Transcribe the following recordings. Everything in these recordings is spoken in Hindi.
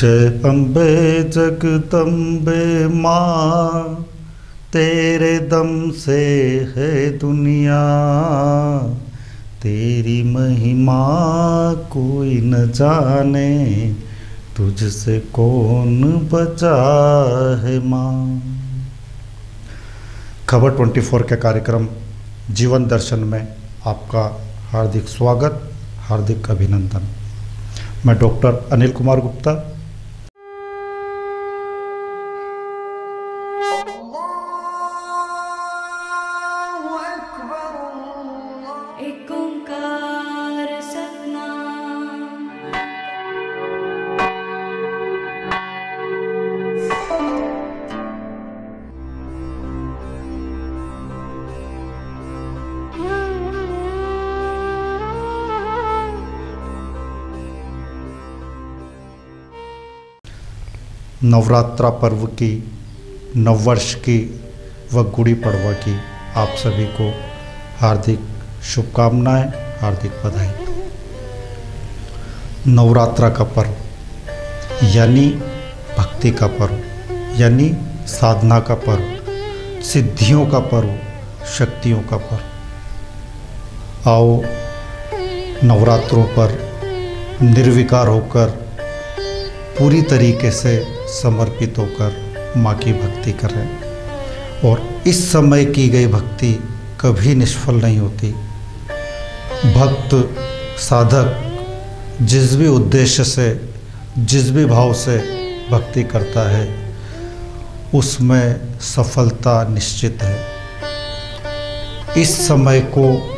जय अम्बे जगदम्बे माँ तेरे दम से है दुनिया। तेरी महिमा कोई न जाने तुझसे कौन बचा है माँ। खबर 24 के कार्यक्रम जीवन दर्शन में आपका हार्दिक स्वागत, हार्दिक अभिनंदन। मैं डॉक्टर अनिल कुमार गुप्ता नवरात्रा पर्व की, नववर्ष की व गुड़ी पड़वा की आप सभी को हार्दिक शुभकामनाएँ, हार्दिक बधाई। नवरात्रा का पर्व, यानी भक्ति का पर्व, यानी साधना का पर्व, सिद्धियों का पर्व, शक्तियों का पर्व। आओ, नवरात्रों पर निर्विकार होकर पूरी तरीके से समर्पित होकर माँ की भक्ति करें और इस समय की गई भक्ति कभी निष्फल नहीं होती। भक्त, साधक, जिस भी उद्देश्य से, जिस भी भाव से भक्ति करता है, उसमें सफलता निश्चित है। इस समय को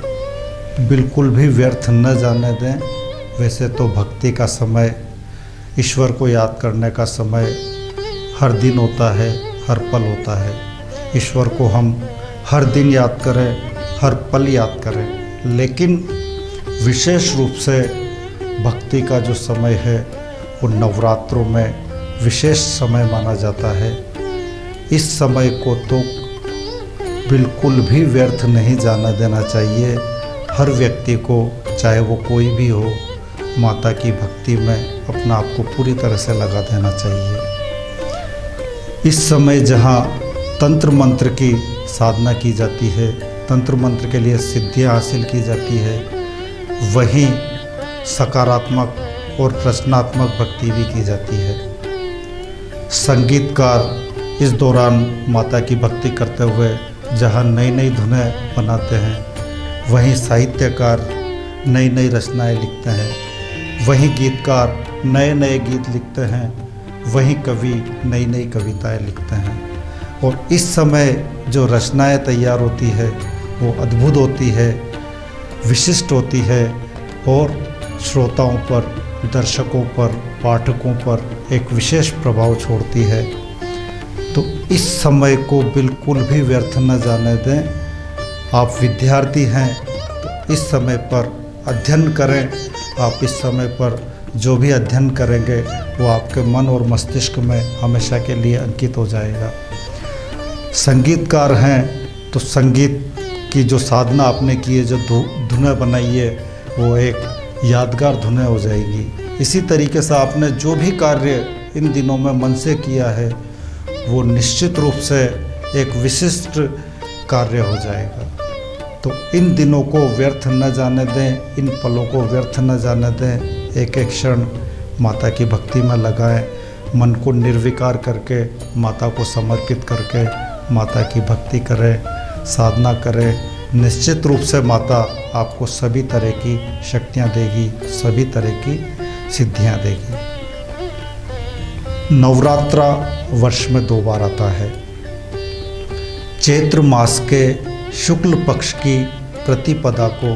बिल्कुल भी व्यर्थ न जाने दें। वैसे तो भक्ति का समय ईश्वर को याद करने का समय हर दिन होता है, हर पल होता है। ईश्वर को हम हर दिन याद करें, हर पल याद करें। लेकिन विशेष रूप से भक्ति का जो समय है, वो नवरात्रों में विशेष समय माना जाता है। इस समय को तो बिल्कुल भी व्यर्थ नहीं जाना देना चाहिए। हर व्यक्ति को, चाहे वो कोई भी हो माता की भक्ति में अपना आप को पूरी तरह से लगा देना चाहिए। इस समय जहाँ तंत्र मंत्र की साधना की जाती है, तंत्र मंत्र के लिए सिद्धियाँ हासिल की जाती है, वहीं सकारात्मक और प्रश्नात्मक भक्ति भी की जाती है। संगीतकार इस दौरान माता की भक्ति करते हुए जहाँ नई नई धुनें बनाते हैं, वहीं साहित्यकार नई नई रचनाएँ लिखते हैं। वहीं गीतकार नए नए गीत लिखते हैं, वहीं कवि नई नई कविताएँ लिखते हैं। और इस समय जो रचनाएँ तैयार होती है, वो अद्भुत होती है, विशिष्ट होती है और श्रोताओं पर, दर्शकों पर, पाठकों पर एक विशेष प्रभाव छोड़ती है। तो इस समय को बिल्कुल भी व्यर्थ न जाने दें। आप विद्यार्थी हैं तो इस समय पर अध्ययन करें। आप इस समय पर जो भी अध्ययन करेंगे, वो आपके मन और मस्तिष्क में हमेशा के लिए अंकित हो जाएगा। संगीतकार हैं तो संगीत की जो साधना आपने की है, जो धुनें बनाई है वो एक यादगार धुनें हो जाएगी। इसी तरीके से आपने जो भी कार्य इन दिनों में मन से किया है, वो निश्चित रूप से एक विशिष्ट कार्य हो जाएगा। तो इन दिनों को व्यर्थ न जाने दें, इन पलों को व्यर्थ न जाने दें। एक एक क्षण माता की भक्ति में लगाएँ, मन को निर्विकार करके, माता को समर्पित करके माता की भक्ति करें, साधना करें। निश्चित रूप से माता आपको सभी तरह की शक्तियाँ देगी, सभी तरह की सिद्धियाँ देगी। नवरात्रा वर्ष में दो बार आता है। चैत्र मास के शुक्ल पक्ष की प्रतिपदा को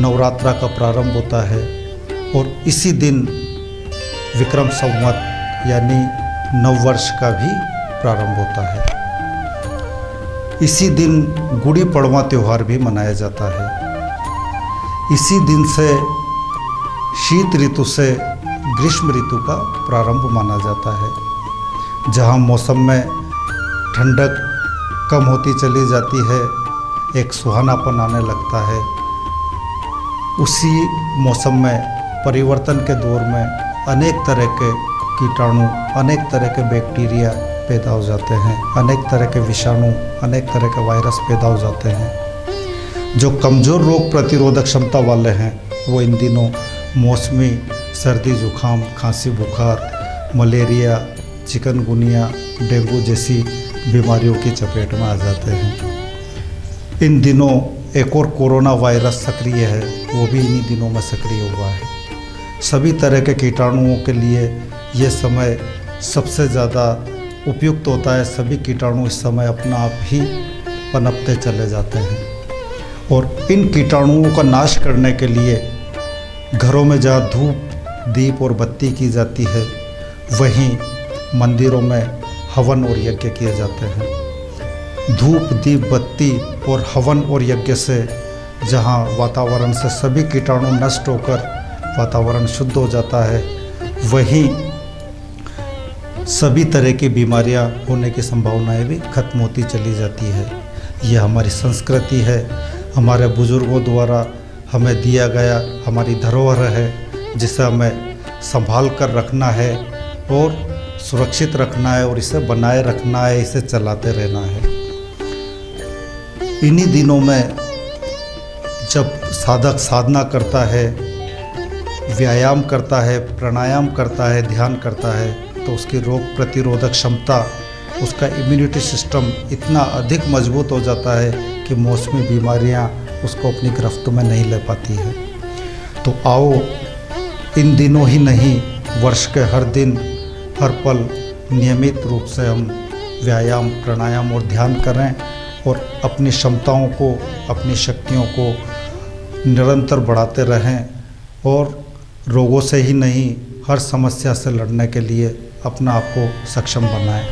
नवरात्रा का प्रारंभ होता है और इसी दिन विक्रम संवत यानी नववर्ष का भी प्रारंभ होता है। इसी दिन गुड़ी पड़वा त्यौहार भी मनाया जाता है। इसी दिन से शीत ऋतु से ग्रीष्म ऋतु का प्रारंभ माना जाता है, जहाँ मौसम में ठंडक कम होती चली जाती है, एक सुहानापन आने लगता है। उसी मौसम में, परिवर्तन के दौर में अनेक तरह के कीटाणु, अनेक तरह के बैक्टीरिया पैदा हो जाते हैं। अनेक तरह के विषाणु, अनेक तरह के वायरस पैदा हो जाते हैं। जो कमज़ोर रोग प्रतिरोधक क्षमता वाले हैं, वो इन दिनों मौसमी सर्दी, जुकाम, खांसी, बुखार, मलेरिया, चिकनगुनिया, डेंगू जैसी बीमारियों की चपेट में आ जाते हैं। इन दिनों एक और कोरोना वायरस सक्रिय है, वो भी इन्हीं दिनों में सक्रिय हुआ है। सभी तरह के कीटाणुओं के लिए ये समय सबसे ज़्यादा उपयुक्त होता है। सभी कीटाणु इस समय अपना आप ही पनपते चले जाते हैं। और इन कीटाणुओं का नाश करने के लिए घरों में जहाँ धूप, दीप और बत्ती की जाती है, वहीं मंदिरों में हवन और यज्ञ किए जाते हैं। धूप, दीप, बत्ती और हवन और यज्ञ से जहाँ वातावरण से सभी कीटाणु नष्ट होकर वातावरण शुद्ध हो जाता है, वहीं सभी तरह की बीमारियाँ होने की संभावनाएँ भी खत्म होती चली जाती है। यह हमारी संस्कृति है। हमारे बुज़ुर्गों द्वारा हमें दिया गया हमारी धरोहर है, जिसे हमें संभाल कर रखना है और सुरक्षित रखना है और इसे बनाए रखना है, इसे चलाते रहना है। इन्हीं दिनों में जब साधक साधना करता है, व्यायाम करता है, प्राणायाम करता है, ध्यान करता है तो उसकी रोग प्रतिरोधक क्षमता, उसका इम्यूनिटी सिस्टम इतना अधिक मज़बूत हो जाता है कि मौसमी बीमारियाँ उसको अपनी गिरफ्त में नहीं ले पाती है। तो आओ, इन दिनों ही नहीं, वर्ष के हर दिन हर पल नियमित रूप से हम व्यायाम, प्राणायाम और ध्यान करें और अपनी क्षमताओं को, अपनी शक्तियों को निरंतर बढ़ाते रहें और रोगों से ही नहीं, हर समस्या से लड़ने के लिए अपना आप को सक्षम बनाएँ।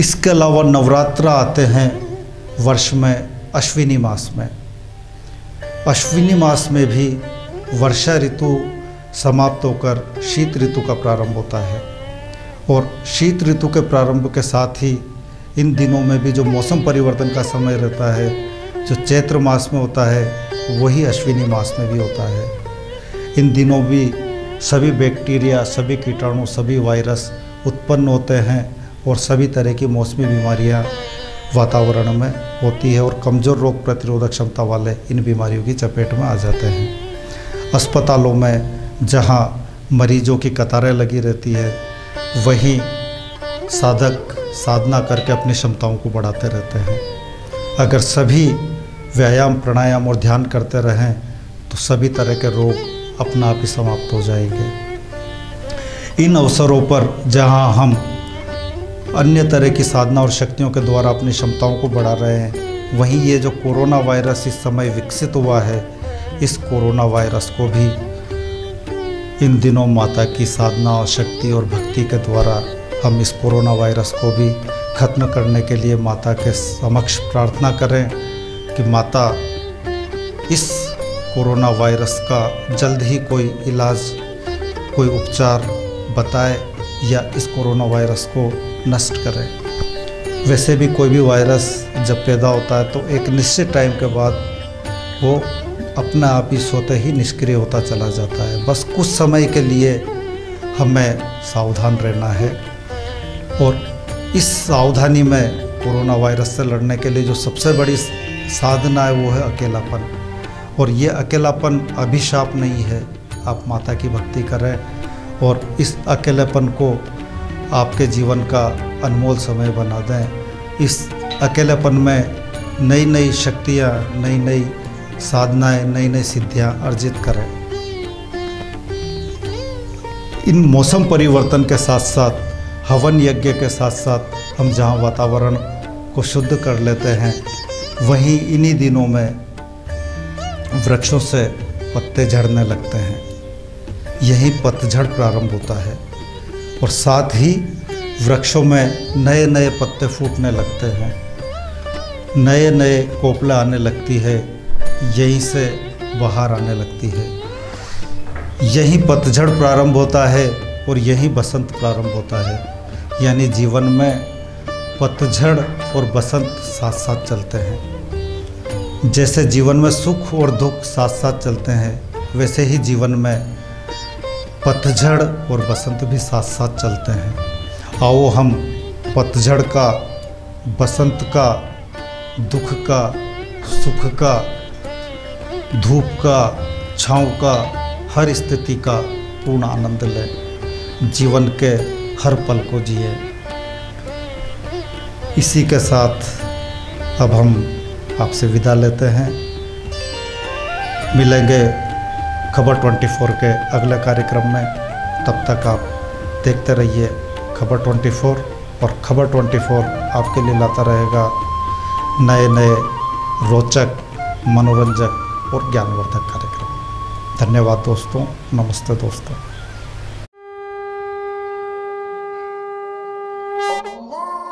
इसके अलावा नवरात्र आते हैं वर्ष में अश्विनी मास में। अश्विनी मास में भी वर्षा ऋतु समाप्त होकर शीत ऋतु का प्रारंभ होता है। और शीत ऋतु के प्रारंभ के साथ ही इन दिनों में भी जो मौसम परिवर्तन का समय रहता है, जो चैत्र मास में होता है, वही अश्विनी मास में भी होता है। इन दिनों भी सभी बैक्टीरिया, सभी कीटाणु, सभी वायरस उत्पन्न होते हैं और सभी तरह की मौसमी बीमारियाँ वातावरण में होती है और कमज़ोर रोग प्रतिरोधक क्षमता वाले इन बीमारियों की चपेट में आ जाते हैं। अस्पतालों में जहाँ मरीजों की कतारें लगी रहती है, वहीं साधक साधना करके अपनी क्षमताओं को बढ़ाते रहते हैं। अगर सभी व्यायाम, प्राणायाम और ध्यान करते रहें तो सभी तरह के रोग अपना आप ही समाप्त हो जाएँगे। इन अवसरों पर जहाँ हम अन्य तरह की साधना और शक्तियों के द्वारा अपनी क्षमताओं को बढ़ा रहे हैं, वहीं ये जो कोरोना वायरस इस समय विकसित हुआ है, इस कोरोना वायरस को भी इन दिनों माता की साधना और शक्ति और भक्ति के द्वारा हम इस कोरोना वायरस को भी खत्म करने के लिए माता के समक्ष प्रार्थना करें कि माता, इस कोरोना वायरस का जल्द ही कोई इलाज, कोई उपचार बताए या इस कोरोना वायरस को नष्ट करें। वैसे भी कोई भी वायरस जब पैदा होता है तो एक निश्चित टाइम के बाद वो अपने आप ही सोते ही निष्क्रिय होता चला जाता है। बस कुछ समय के लिए हमें सावधान रहना है और इस सावधानी में कोरोना वायरस से लड़ने के लिए जो सबसे बड़ी साधना है वो है अकेलापन। और ये अकेलापन अभिशाप नहीं है। आप माता की भक्ति करें और इस अकेलेपन को आपके जीवन का अनमोल समय बना दें। इस अकेलेपन में नई नई शक्तियाँ नई नई साधनाएँ नई नई सिद्धियाँ अर्जित करें। इन मौसम परिवर्तन के साथ साथ हवन यज्ञ के साथ साथ हम जहाँ वातावरण को शुद्ध कर लेते हैं, वहीं इन्हीं दिनों में वृक्षों से पत्ते झड़ने लगते हैं। यही पतझड़ प्रारंभ होता है और साथ ही वृक्षों में नए नए पत्ते फूटने लगते हैं। नए नए कोपले आने लगती है यहीं से बाहर आने लगती है। यही पतझड़ प्रारंभ होता है और यही बसंत प्रारंभ होता है। यानी जीवन में पतझड़ और बसंत साथ साथ चलते हैं। जैसे जीवन में सुख और दुख साथ साथ चलते हैं, वैसे ही जीवन में पतझड़ और बसंत भी साथ साथ चलते हैं। आओ हम पतझड़ का, बसंत का, दुख का, सुख का धूप का, छाँव का, हर स्थिति का पूर्ण आनंद लें। जीवन के हर पल को जिए। इसी के साथ अब हम आपसे विदा लेते हैं। मिलेंगे खबर 24 के अगले कार्यक्रम में। तब तक आप देखते रहिए खबर 24 और खबर 24 आपके लिए लाता रहेगा। नए नए रोचक, मनोरंजक और ज्ञानवर्धक कार्यक्रम। धन्यवाद दोस्तों नमस्ते दोस्तों। Allah